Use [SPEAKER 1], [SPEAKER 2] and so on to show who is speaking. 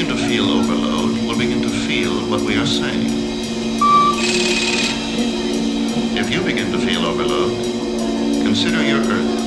[SPEAKER 1] begin to feel overload, we'll begin to feel what we are saying. If you begin to feel overload, consider your Earth